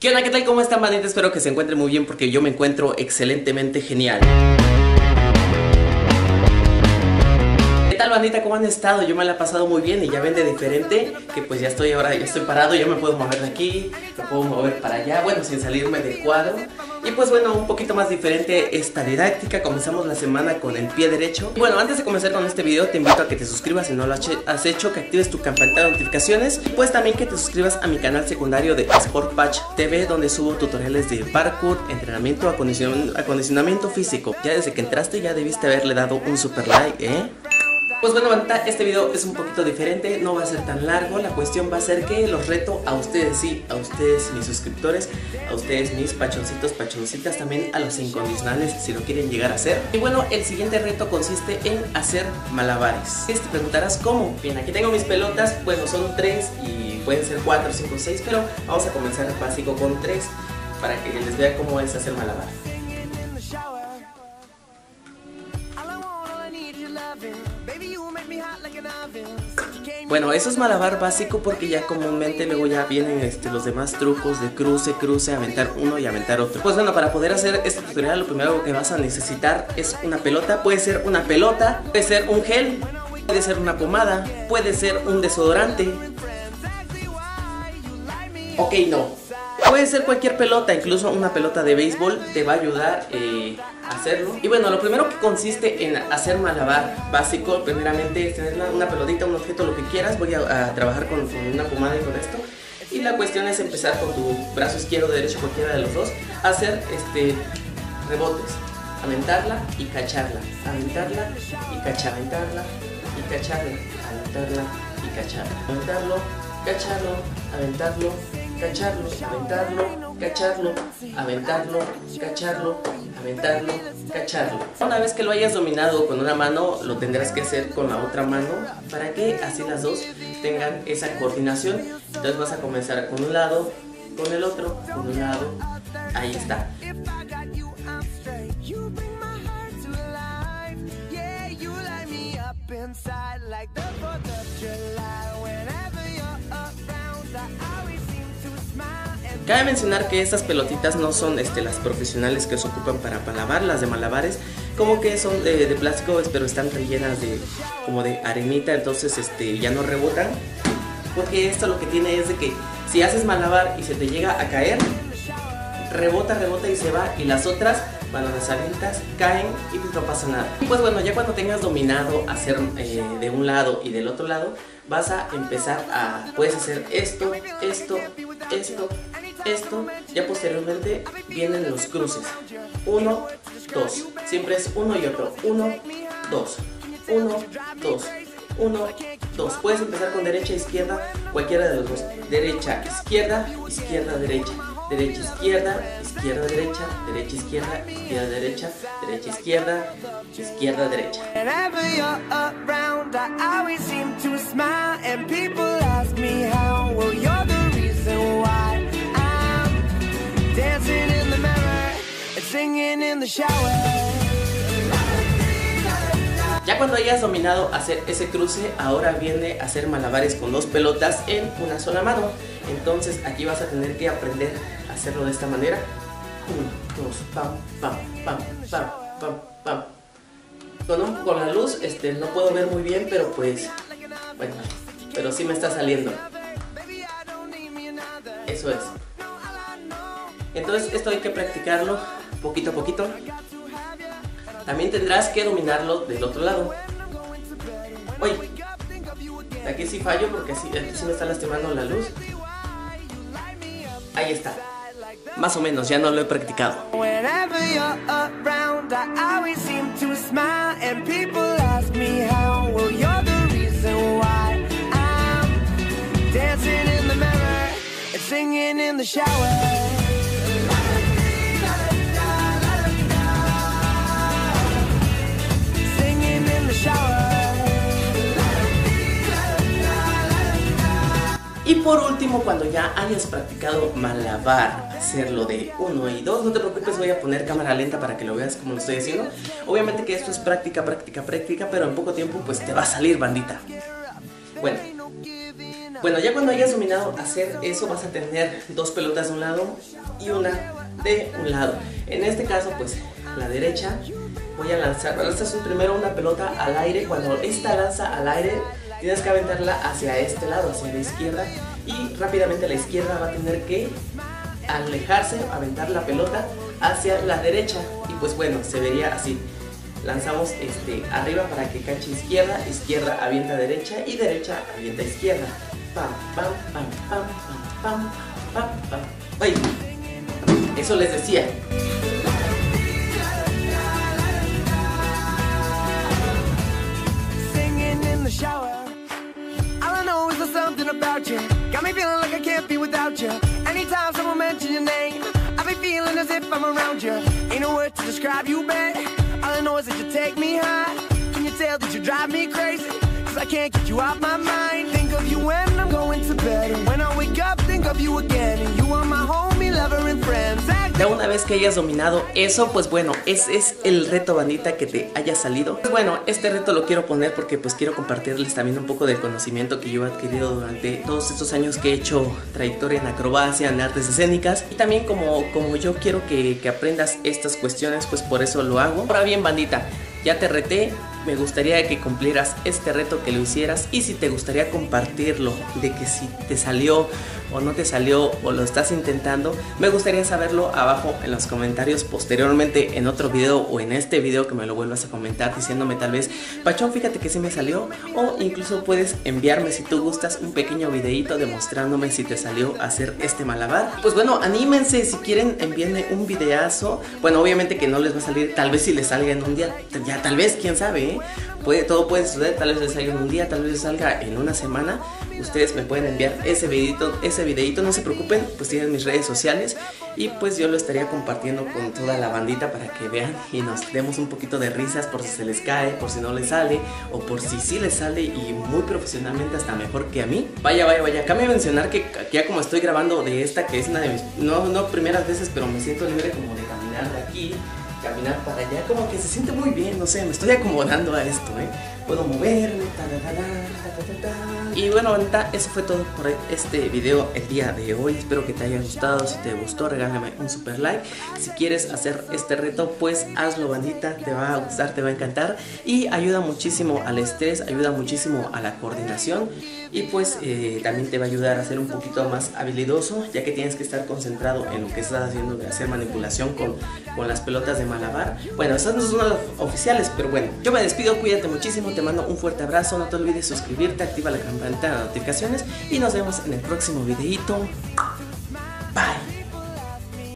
¿Qué onda? ¿Qué tal? ¿Cómo están, bandita? Espero que se encuentren muy bien porque yo me encuentro excelentemente genial. Tal, bandita? ¿Cómo han estado? Yo me la he pasado muy bien y ya ven de diferente que pues ya estoy ahora, ya estoy parado, ya me puedo mover de aquí, me puedo mover para allá, bueno, sin salirme del cuadro. Y pues bueno, un poquito más diferente esta didáctica. Comenzamos la semana con el pie derecho. Y bueno, antes de comenzar con este video, te invito a que te suscribas si no lo has hecho, que actives tu campanita de notificaciones. Pues también que te suscribas a mi canal secundario de Sport Patch TV, donde subo tutoriales de parkour, entrenamiento, acondicionamiento físico. Ya desde que entraste ya debiste haberle dado un super like, ¿eh? Pues bueno, banda, este video es un poquito diferente, no va a ser tan largo, la cuestión va a ser que los reto a ustedes, sí, a ustedes mis suscriptores, a ustedes mis pachoncitos, pachoncitas, también a los incondicionales si lo quieren llegar a hacer. Y bueno, el siguiente reto consiste en hacer malabares. Te preguntarás cómo. Bien, aquí tengo mis pelotas, bueno, son tres y pueden ser cuatro, cinco, seis, pero vamos a comenzar básico con tres para que les vea cómo es hacer malabares. Bueno, eso es malabar básico porque ya comúnmente luego ya vienen este, los demás trucos de cruce, cruce, aventar uno y aventar otro. Pues bueno, para poder hacer este tutorial lo primero que vas a necesitar es una pelota. Puede ser una pelota, puede ser un gel, puede ser una pomada, puede ser un desodorante. Ok, no. Puede ser cualquier pelota, incluso una pelota de béisbol te va a ayudar eh, a hacerlo. Y bueno, lo primero que consiste en hacer malabar básico, primeramente es tener una, pelotita, un objeto, lo que quieras. Voy a, trabajar con, una pomada y con esto. Y la cuestión es empezar con tu brazo izquierdo, derecho, cualquiera de los dos, hacer este, rebotes. Aventarla y cacharla. Aventarla y cacharla. Aventarla y cacharla. Aventarla y cacharla. Aventarlo, cacharlo, aventarlo cacharlo, aventarlo, cacharlo, aventarlo, cacharlo, aventarlo, cacharlo. Una vez que lo hayas dominado con una mano, lo tendrás que hacer con la otra mano para que así las dos tengan esa coordinación. Entonces vas a comenzar con un lado, con el otro, con un lado, ahí está. Cabe mencionar que estas pelotitas no son este, las profesionales que se ocupan para malabar, las de malabares, como que son de, plástico, pero están rellenas de como de arenita, entonces este, ya no rebotan. Porque esto lo que tiene es de que si haces malabar y se te llega a caer, rebota, rebota y se va, y las otras bueno, las avientas, caen y no pasa nada. Pues bueno, ya cuando tengas dominado hacer eh, de un lado y del otro lado, vas a empezar a, puedes hacer esto, esto, esto, esto, ya posteriormente vienen los cruces. Uno, dos, siempre es uno y otro, uno, dos, uno, dos, uno, dos. Puedes empezar con derecha, izquierda, cualquiera de los dos. Derecha, izquierda, izquierda, derecha derecha, izquierda, izquierda, derecha, derecha, izquierda, izquierda, derecha, derecha, izquierda, izquierda, derecha. Ya cuando hayas dominado hacer ese cruce, ahora viene a hacer malabares con dos pelotas en una sola mano. Entonces aquí vas a tener que aprender a hacerlo de esta manera. Uno, dos, pam, pam, pam, pam, pam. Con, con la luz este, no puedo ver muy bien, pero pues, bueno, pero sí me está saliendo. Eso es. Entonces esto hay que practicarlo poquito a poquito. También tendrás que dominarlo del otro lado. Oye, aquí sí fallo porque aquí sí me está lastimando la luz. Ahí está. Más o menos, ya no lo he practicado. Y último, cuando ya hayas practicado malabar, hacerlo de uno y dos, no te preocupes, voy a poner cámara lenta para que lo veas como lo estoy haciendo. Obviamente que esto es práctica, práctica, práctica, pero en poco tiempo pues te va a salir bandita. Bueno, Bueno, ya cuando hayas dominado hacer eso vas a tener dos pelotas de un lado y una de un lado. En este caso, pues la derecha voy a lanzar, lanzas primero una pelota al aire, cuando esta lanza al aire tienes que aventarla hacia este lado, hacia la izquierda y rápidamente la izquierda va a tener que alejarse, aventar la pelota hacia la derecha y pues bueno, se vería así. Lanzamos este, arriba para que canche izquierda, izquierda avienta derecha y derecha avienta izquierda. Pam, pam, pam, pam, pam, pam, pam, pam. Ay, eso les decía. About you Got me feeling like I can't be without you Anytime someone mentions your name I be feeling as if I'm around you Ain't no word to describe you, babe. All I know is that you take me high. Can you tell that you drive me crazy? Cause I can't get you out my mind. Think of you when I'm going to bed. And when I wake up, think of you again. And you are my homie, lover and friend Ya una vez que hayas dominado eso, pues bueno, ese es el reto bandita que te haya salido. Pues bueno, este reto lo quiero poner porque pues quiero compartirles también un poco del conocimiento que yo he adquirido durante todos estos años que he hecho trayectoria en acrobacia, en artes escénicas. Y también como, como yo quiero que, que aprendas estas cuestiones, pues por eso lo hago. Ahora bien bandita, ya te reté, me gustaría que cumplieras este reto, que lo hicieras y si te gustaría compartirlo, de que si te salió o no te salió o lo estás intentando, me gustaría saberlo abajo en los comentarios posteriormente en otro video o en este video que me lo vuelvas a comentar diciéndome tal vez, Pachón, fíjate que sí me salió o incluso puedes enviarme si tú gustas un pequeño videito demostrándome si te salió hacer este malabar. Pues bueno, anímense si quieren envíenme un videazo. Bueno, obviamente que no les va a salir, tal vez si les salga en un día, ya tal vez, quién sabe, ¿eh? Puede, todo puede suceder, tal vez les salga en un día, tal vez salga en una semana. Ustedes me pueden enviar ese videito, ese videito, no se preocupen, pues tienen mis redes sociales y pues yo lo estaría compartiendo con toda la bandita para que vean y nos demos un poquito de risas por si se les cae, por si no les sale o por si sí les sale y muy profesionalmente hasta mejor que a mí. Vaya, vaya, vaya, me mencionar que ya como estoy grabando de esta, que es una de mis, no, no primeras veces, pero me siento libre como de caminar de aquí caminar para allá, como que se siente muy bien, no sé, me estoy acomodando a esto, ¿eh? Puedo moverme, y bueno, ahorita eso fue todo por este video el día de hoy. Espero que te haya gustado. Si te gustó, regálame un super like. Si quieres hacer este reto, pues hazlo, bandita. Te va a gustar, te va a encantar. Y ayuda muchísimo al estrés, ayuda muchísimo a la coordinación. Y pues eh, también te va a ayudar a ser un poquito más habilidoso, ya que tienes que estar concentrado en lo que estás haciendo de hacer manipulación con, con las pelotas de malabar. Bueno, esas no son las oficiales, pero bueno, yo me despido, cuídate muchísimo, te mando un fuerte abrazo, no te olvides suscribirte, activa la campana de notificaciones y nos vemos en el próximo videito.